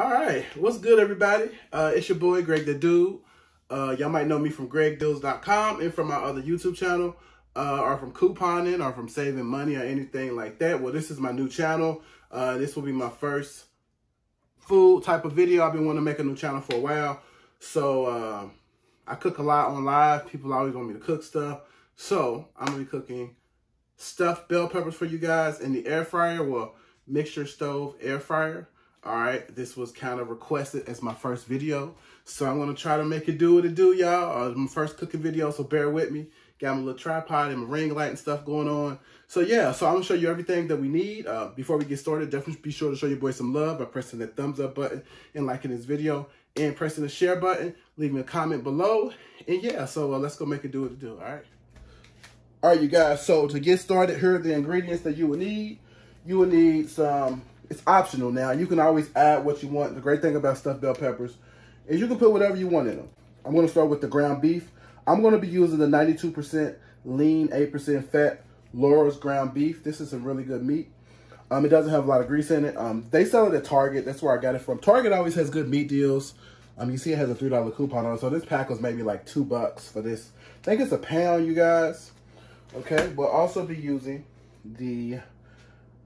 All right, what's good, everybody? Uh, it's your boy Greg That Dude. Uh, y'all might know me from GregDeals.com and from my other YouTube channel, uh, or from couponing, or from saving money, or anything like that. Well, this is my new channel. Uh, this will be my first food type of video. I've been wanting to make a new channel for a while, so uh, I cook a lot on live. People always want me to cook stuff, so I'm gonna be cooking stuffed bell peppers for you guys in the air fryer. Well, mixture stove air fryer. All right, this was kind of requested as my first video. So I'm gonna try to make it do what it do, y'all. Uh, my first cooking video, so bear with me. Got my little tripod and my ring light and stuff going on. So yeah, so I'm gonna show you everything that we need. Uh, before we get started, definitely be sure to show your boy some love by pressing that thumbs up button and liking this video and pressing the share button. Leave me a comment below. And yeah, so uh, let's go make it do what it do, all right? All right, you guys, so to get started, here are the ingredients that you will need. You will need some it's optional now. You can always add what you want. The great thing about stuffed bell peppers is you can put whatever you want in them. I'm going to start with the ground beef. I'm going to be using the 92% lean, 8% fat Laura's ground beef. This is some really good meat. Um, it doesn't have a lot of grease in it. Um, they sell it at Target. That's where I got it from. Target always has good meat deals. Um, you see it has a $3 coupon on it. So this pack was maybe like two bucks for this. I think it's a pound, you guys. Okay, we'll also be using the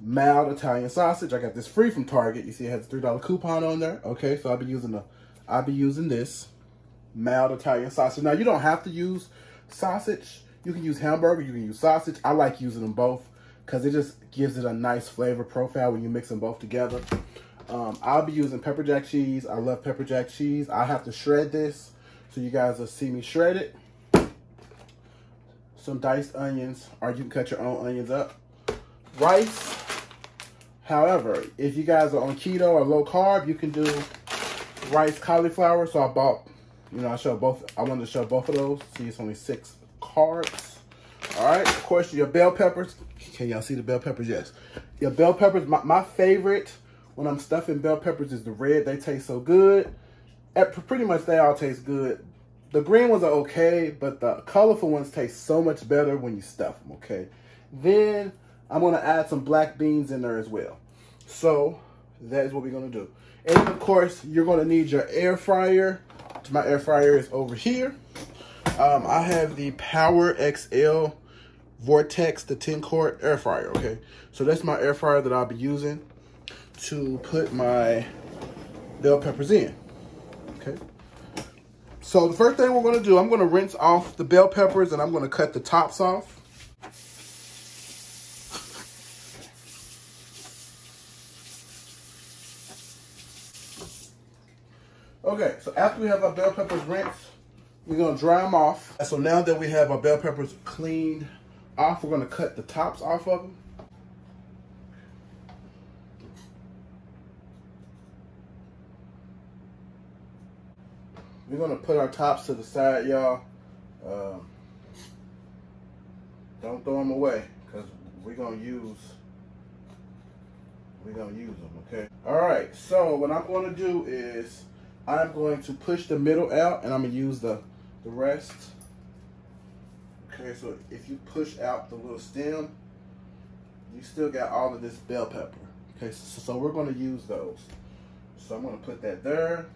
mild Italian sausage. I got this free from Target. You see it has a $3 coupon on there. Okay, so I'll be using the I'll be using this mild Italian sausage. Now you don't have to use sausage. You can use hamburger, you can use sausage. I like using them both because it just gives it a nice flavor profile when you mix them both together. Um, I'll be using pepper jack cheese. I love pepper jack cheese. I have to shred this so you guys will see me shred it. Some diced onions, or you can cut your own onions up. Rice, However, if you guys are on keto or low carb, you can do rice cauliflower. So I bought, you know, I show both. I wanted to show both of those. See, it's only six carbs. All right. Of course, your bell peppers. Can y'all see the bell peppers? Yes. Your bell peppers. My, my favorite when I'm stuffing bell peppers is the red. They taste so good. Pretty much they all taste good. The green ones are okay, but the colorful ones taste so much better when you stuff them, okay? Then I'm going to add some black beans in there as well. So that is what we're going to do. And of course, you're going to need your air fryer. My air fryer is over here. Um, I have the Power XL Vortex, the 10 quart air fryer, okay? So that's my air fryer that I'll be using to put my bell peppers in, okay? So the first thing we're gonna do, I'm gonna rinse off the bell peppers and I'm gonna cut the tops off. Okay, so after we have our bell peppers rinsed, we're gonna dry them off. So now that we have our bell peppers cleaned off, we're gonna cut the tops off of them. We're gonna put our tops to the side, y'all. Um, don't throw them away, cause we're gonna use we're gonna use them, okay? All right, so what I'm gonna do is I'm going to push the middle out and I'm going to use the, the rest. Okay, so if you push out the little stem, you still got all of this bell pepper. Okay, so, so we're going to use those. So I'm going to put that there.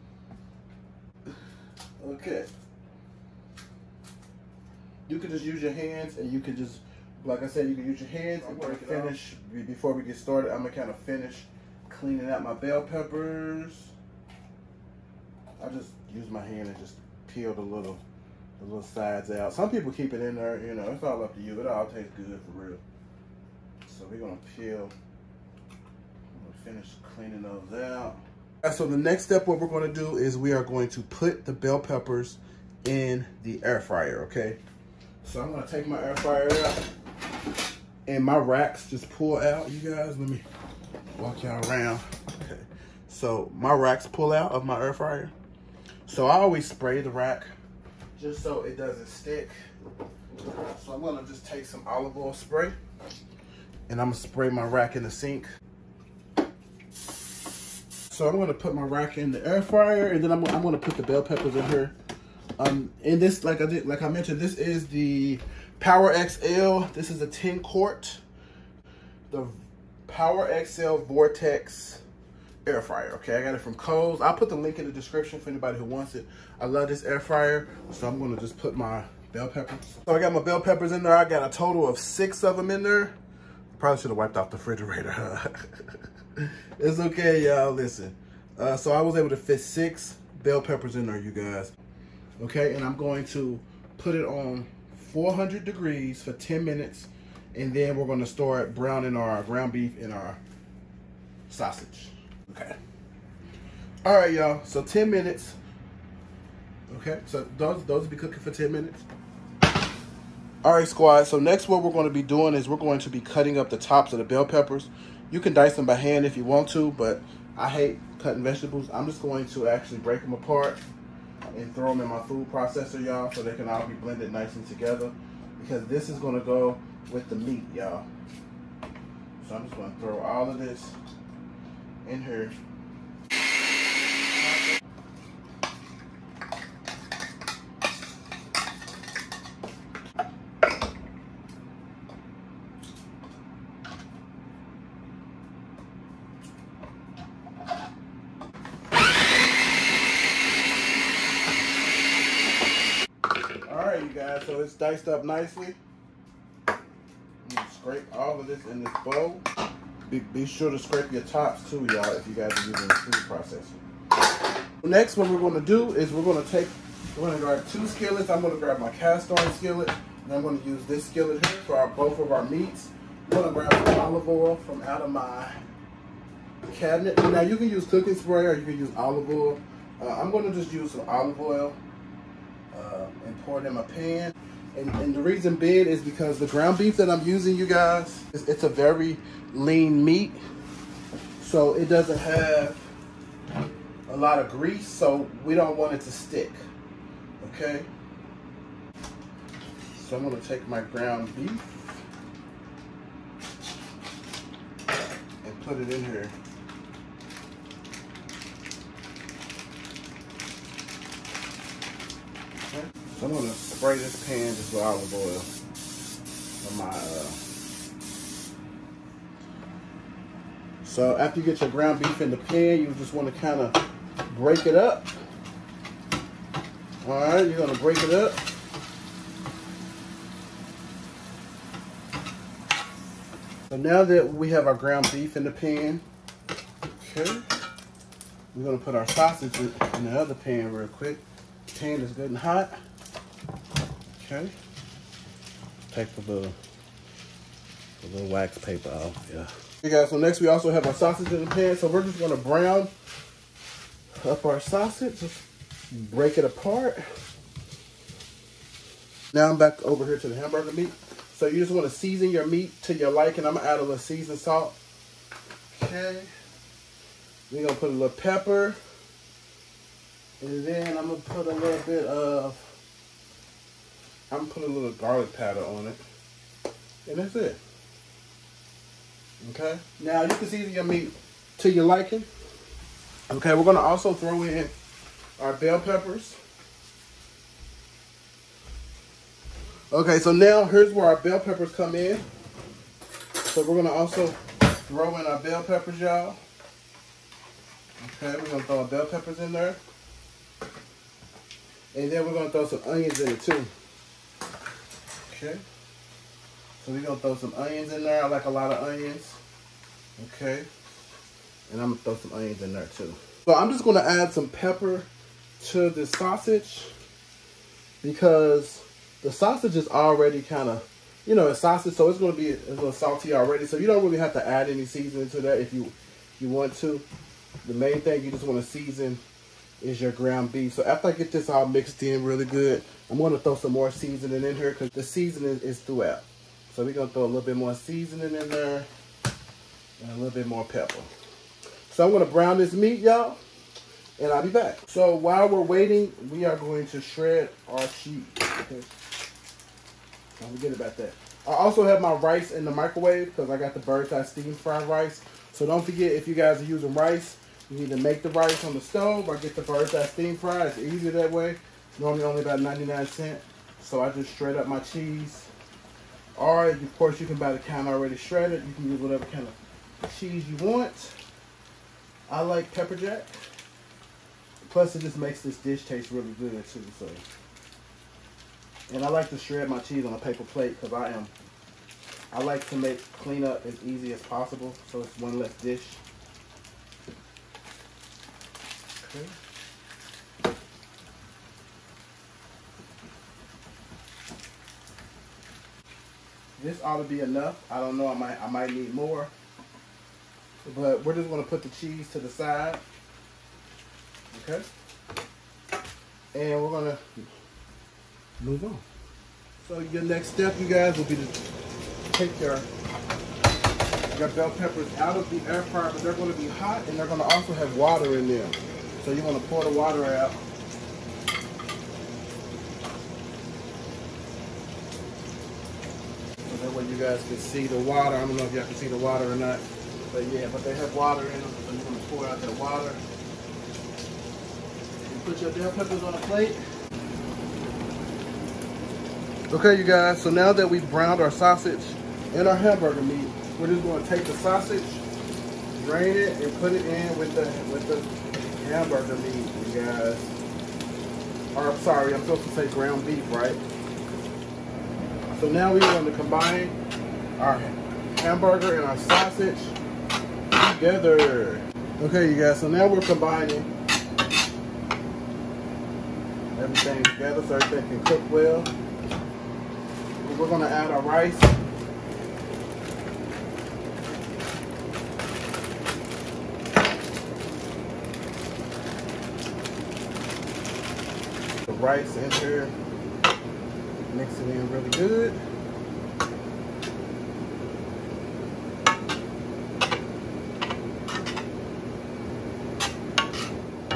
Okay. You can just use your hands and you can just, like I said, you can use your hands. I'm to finish, before we get started, I'm to kind of finish cleaning out my bell peppers. I just use my hand and just peel the little the little sides out. Some people keep it in there, you know, it's all up to you. It all tastes good for real. So we're gonna peel, gonna finish cleaning those out. So the next step, what we're gonna do is we are going to put the bell peppers in the air fryer, okay? So I'm gonna take my air fryer out and my racks just pull out, you guys. Let me walk y'all around. Okay. So my racks pull out of my air fryer. So I always spray the rack just so it doesn't stick. So I'm gonna just take some olive oil spray and I'm gonna spray my rack in the sink. So I'm gonna put my rack in the air fryer and then I'm, I'm gonna put the bell peppers in here. Um, and this, like I did, like I mentioned, this is the Power XL. This is a 10 quart. The Power XL Vortex air fryer. Okay, I got it from Kohl's. I'll put the link in the description for anybody who wants it. I love this air fryer, so I'm gonna just put my bell peppers. So I got my bell peppers in there. I got a total of six of them in there. Probably should have wiped off the refrigerator. it's okay, y'all. Listen. Uh, so I was able to fit six bell peppers in there, you guys. Okay, and I'm going to put it on 400 degrees for 10 minutes, and then we're going to start browning our ground beef and our sausage. Okay. All right, y'all. So 10 minutes. Okay, so those those will be cooking for 10 minutes. All right, squad. So next what we're going to be doing is we're going to be cutting up the tops of the bell peppers. You can dice them by hand if you want to, but I hate cutting vegetables. I'm just going to actually break them apart and throw them in my food processor, y'all, so they can all be blended nicely together. Because this is going to go with the meat, y'all. So I'm just going to throw all of this in here. All right you guys. So it's diced up nicely. scrape all of this in this bowl. Be, be sure to scrape your tops too, y'all, if you guys are using the food processor. Next, what we're going to do is we're going to take, we're going to grab two skillets. I'm going to grab my cast iron skillet, and I'm going to use this skillet here for our, both of our meats. I'm going to grab some olive oil from out of my cabinet. Now, you can use cooking spray or you can use olive oil. Uh, I'm going to just use some olive oil uh, and pour it in my pan. And, and, the reason being is because the ground beef that I'm using, you guys, it's, it's a very lean meat. So it doesn't have a lot of grease, so we don't want it to stick, okay? So I'm gonna take my ground beef and put it in here. So I'm gonna spray this pan just with olive oil on my uh, So after you get your ground beef in the pan, you just want to kind of break it up. All right, you're gonna break it up. So now that we have our ground beef in the pan, okay, we're gonna put our sausage in the other pan real quick. Pan is good and hot. Okay. Take the little, the little wax paper off, yeah. Okay guys, so next we also have our sausage in the pan. So we're just gonna brown up our sausage, just break it apart. Now I'm back over here to the hamburger meat. So you just wanna season your meat to your liking. I'm gonna add a little seasoned salt. Okay. We're gonna put a little pepper. And then I'm gonna put a little bit of I'm putting a little garlic powder on it. And that's it. Okay. Now you can season your meat to your liking. Okay, we're gonna also throw in our bell peppers. Okay, so now here's where our bell peppers come in. So we're gonna also throw in our bell peppers, y'all. Okay, we're gonna throw our bell peppers in there. And then we're gonna throw some onions in it too. Okay. So we're gonna throw some onions in there. I like a lot of onions. Okay. And I'm gonna throw some onions in there too. So I'm just gonna add some pepper to the sausage because the sausage is already kind of, you know, it's sausage, so it's gonna be a little salty already. So you don't really have to add any seasoning to that if you you want to. The main thing you just want to season is your ground beef. So after I get this all mixed in really good, I'm going to throw some more seasoning in here because the seasoning is throughout. So we're going to throw a little bit more seasoning in there and a little bit more pepper. So I'm going to brown this meat, y'all, and I'll be back. So while we're waiting, we are going to shred our cheese. Okay. Don't forget about that. I also have my rice in the microwave because I got the Birds Eye steam fried rice. So don't forget if you guys are using rice, you need to make the rice on the stove or get the Birds Eye steam fry. It's easier that way. Normally only about 99 cents. So I just shred up my cheese. Or of course you can buy the kind already shredded. You can use whatever kind of cheese you want. I like pepper jack. Plus, it just makes this dish taste really good too. So, and I like to shred my cheese on a paper plate because I am. I like to make cleanup as easy as possible, so it's one less dish. Okay. This ought to be enough. I don't know. I might. I might need more. But we're just going to put the cheese to the side. Okay. And we're going to move on. So your next step, you guys, will be to take your, your bell peppers out of the air fryer, but they're going to be hot and they're going to also have water in them. So you want to pour the water out. So that way you guys can see the water. I don't know if y'all can see the water or not. But yeah, but they have water in them, so you're gonna pour out that water. You put your bell peppers on a plate. Okay, you guys, so now that we've browned our sausage and our hamburger meat, we're just gonna take the sausage, drain it, and put it in with the with the hamburger meat, you guys. Or I'm sorry, I'm supposed to say ground beef, right? So now we're going to combine our hamburger and our sausage together. Okay, you guys, so now we're combining everything together so everything can cook well. We're gonna add our rice. Rice in here, mix it in really good.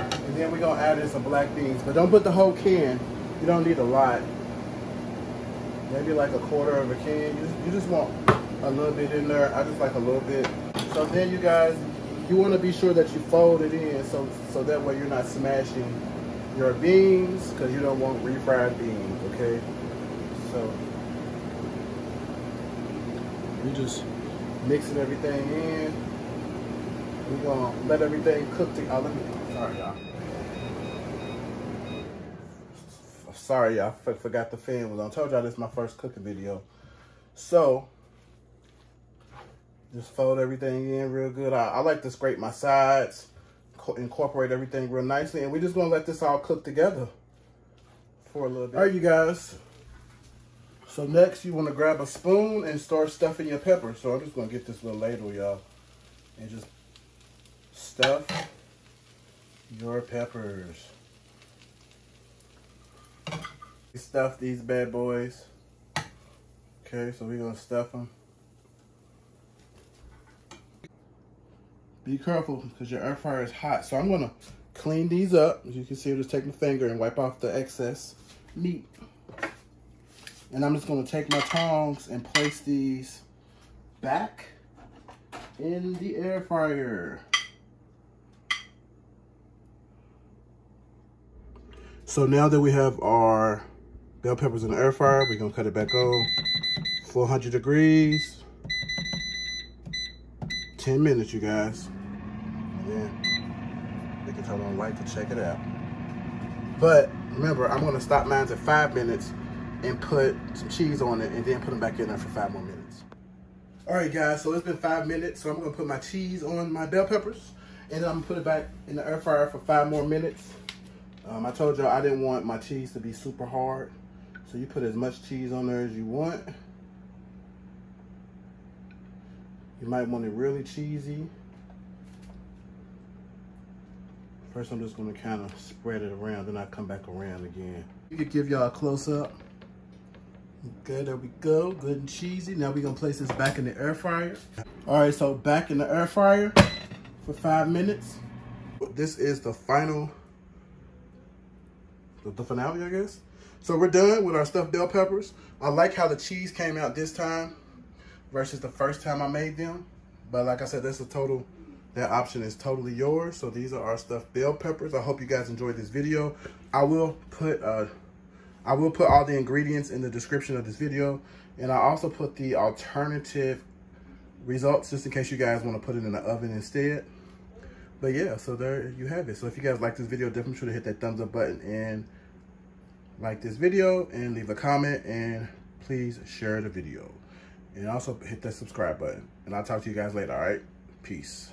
And then we're gonna add in some black beans. But don't put the whole can. You don't need a lot. Maybe like a quarter of a can. You just, you just want a little bit in there. I just like a little bit. So then you guys, you want to be sure that you fold it in so so that way you're not smashing your beans because you don't want refried beans, okay? So we just mixing everything in. We're gonna let everything cook together. Oh, sorry y'all. sorry, y'all forgot the fan was on. I told y'all this is my first cooking video. So, just fold everything in real good. I, I like to scrape my sides, incorporate everything real nicely. And we're just going to let this all cook together for a little bit. All right, you guys. So next, you want to grab a spoon and start stuffing your pepper. So I'm just going to get this little ladle, y'all. And just stuff your peppers. Stuff these bad boys. Okay, so we're gonna stuff them. Be careful because your air fryer is hot. So I'm gonna clean these up. As you can see, I'll just take my finger and wipe off the excess meat. And I'm just gonna take my tongs and place these back in the air fryer. So now that we have our bell peppers in the air fryer, we're gonna cut it back on 400 degrees. 10 minutes, you guys. Turn on light to check it out. But remember, I'm gonna stop mine at five minutes and put some cheese on it and then put them back in there for five more minutes. All right, guys, so it's been five minutes. So I'm gonna put my cheese on my bell peppers and then I'm gonna put it back in the air fryer for five more minutes. Um, I told y'all I didn't want my cheese to be super hard. So you put as much cheese on there as you want. You might want it really cheesy. First, I'm just gonna kind of spread it around, then I come back around again. You could give y'all a close up. Okay, there we go, good and cheesy. Now we're gonna place this back in the air fryer. All right, so back in the air fryer for five minutes. This is the final the finale, I guess. So we're done with our stuffed bell peppers. I like how the cheese came out this time versus the first time I made them. But like I said, that's a total, that option is totally yours. So these are our stuffed bell peppers. I hope you guys enjoyed this video. I will put, uh, I will put all the ingredients in the description of this video. And I also put the alternative results just in case you guys want to put it in the oven instead. but yeah, so there you have it. So if you guys like this video, definitely sure to hit that thumbs up button and like this video and leave a comment and please share the video. And also hit that subscribe button. And I'll talk to you guys later, all right? Peace.